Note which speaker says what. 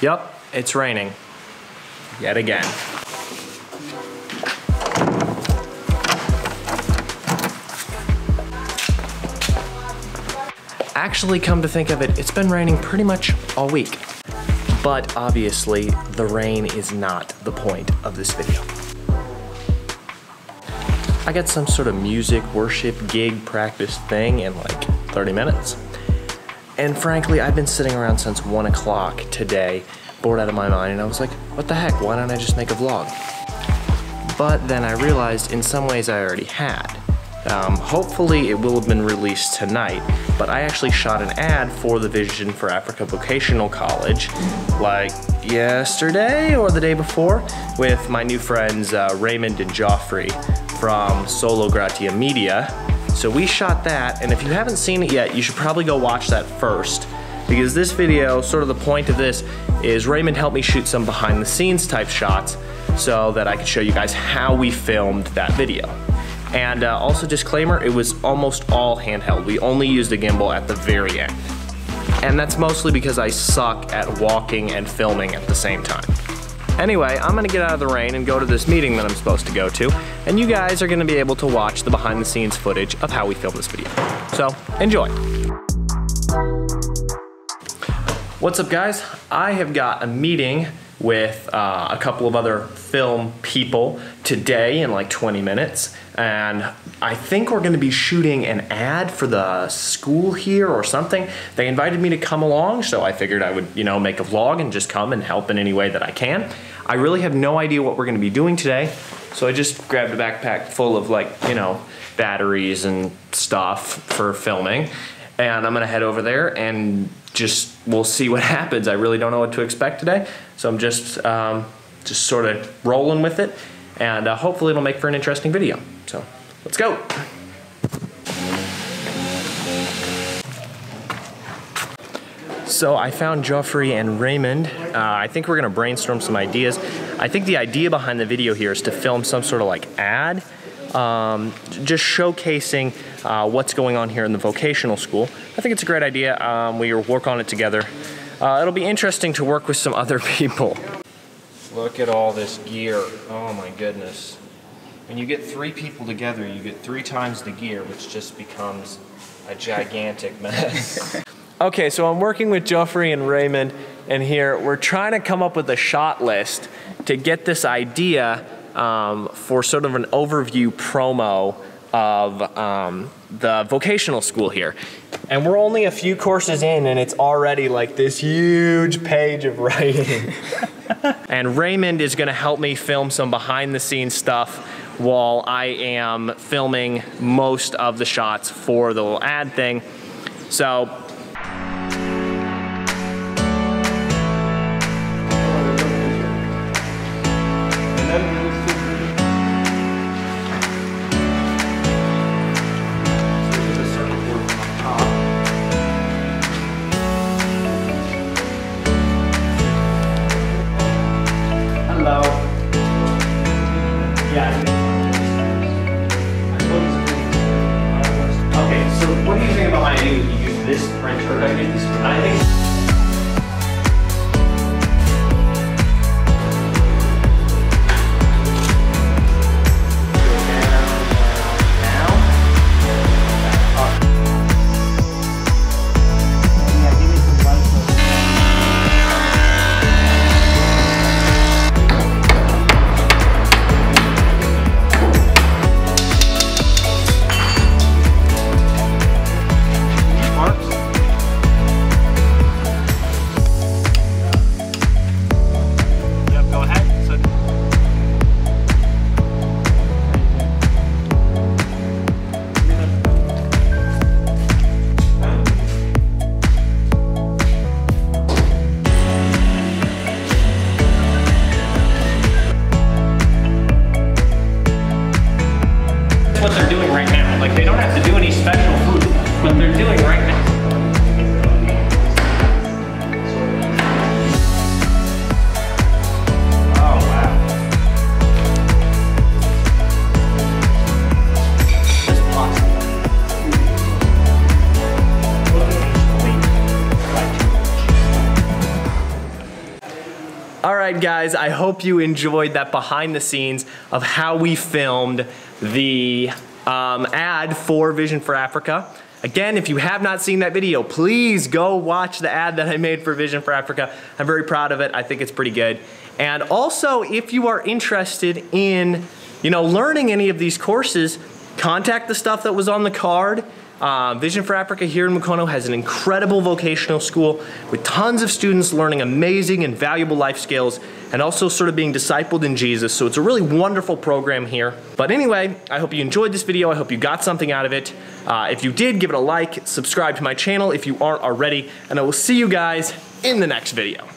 Speaker 1: Yep, it's raining. Yet again. Actually, come to think of it, it's been raining pretty much all week. But obviously, the rain is not the point of this video. I got some sort of music, worship, gig, practice thing and like 30 minutes. And frankly, I've been sitting around since one o'clock today, bored out of my mind, and I was like, what the heck, why don't I just make a vlog? But then I realized in some ways I already had. Um, hopefully it will have been released tonight, but I actually shot an ad for the Vision for Africa Vocational College like yesterday or the day before with my new friends uh, Raymond and Joffrey from Sola Gratia Media. So we shot that, and if you haven't seen it yet, you should probably go watch that first because this video, sort of the point of this, is Raymond helped me shoot some behind the scenes type shots so that I could show you guys how we filmed that video. And uh, also disclaimer, it was almost all handheld. We only used a gimbal at the very end. And that's mostly because I suck at walking and filming at the same time. Anyway, I'm gonna get out of the rain and go to this meeting that I'm supposed to go to, and you guys are gonna be able to watch the behind the scenes footage of how we filmed this video. So, enjoy. What's up guys? I have got a meeting with uh, a couple of other film people today in like 20 minutes and I think we're gonna be shooting an ad for the school here or something. They invited me to come along so I figured I would you know make a vlog and just come and help in any way that I can. I really have no idea what we're gonna be doing today so I just grabbed a backpack full of like you know batteries and stuff for filming and I'm gonna head over there and just we'll see what happens. I really don't know what to expect today, so I'm just um, just sort of rolling with it, and uh, hopefully it'll make for an interesting video. So let's go. So I found Joffrey and Raymond. Uh, I think we're gonna brainstorm some ideas. I think the idea behind the video here is to film some sort of like ad um, just showcasing uh, what's going on here in the vocational school. I think it's a great idea. Um, we work on it together. Uh, it'll be interesting to work with some other people. Look at all this gear. Oh my goodness. When you get three people together, you get three times the gear, which just becomes a gigantic mess. okay, so I'm working with Joffrey and Raymond, and here we're trying to come up with a shot list to get this idea um, for sort of an overview promo of um, the vocational school here. And we're only a few courses in and it's already like this huge page of writing. and Raymond is gonna help me film some behind the scenes stuff while I am filming most of the shots for the little ad thing. So this printer. I this. Think. doing right now. All right, guys, I hope you enjoyed that behind the scenes of how we filmed the um, ad for Vision for Africa. Again, if you have not seen that video, please go watch the ad that I made for Vision for Africa. I'm very proud of it. I think it's pretty good. And also, if you are interested in, you know, learning any of these courses, contact the stuff that was on the card. Uh, Vision for Africa here in Mukono has an incredible vocational school with tons of students learning amazing and valuable life skills and also sort of being discipled in Jesus. So it's a really wonderful program here. But anyway, I hope you enjoyed this video. I hope you got something out of it. Uh, if you did, give it a like, subscribe to my channel if you aren't already, and I will see you guys in the next video.